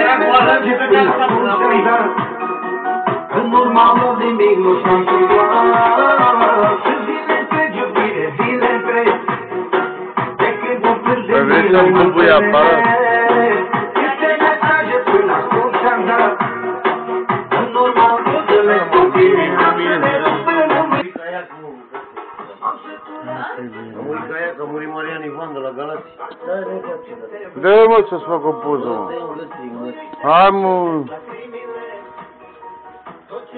Era cu ala de pe casa până apoi. În urma lor nimic nu și-am luat Sunt zile întregi iubire, Am murit ca ea, că a murit Marian Ivan de la Galați. Da, nu face, da. Dă mă să-ți fac o poză, mă. Stai în găsii, în găsii. Hai mă.